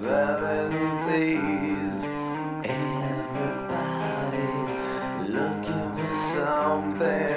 seven seas. Everybody's looking for something.